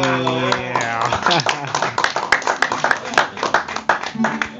Yeah.